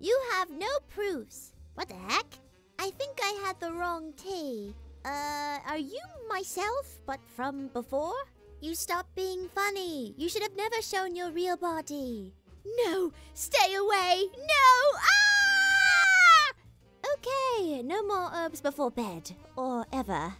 You have no proofs. What the heck? I think I had the wrong tea. Uh, are you myself, but from before? You stopped being funny. You should have never shown your real body. No! Stay away! No! Ah! Okay, no more herbs before bed. Or ever.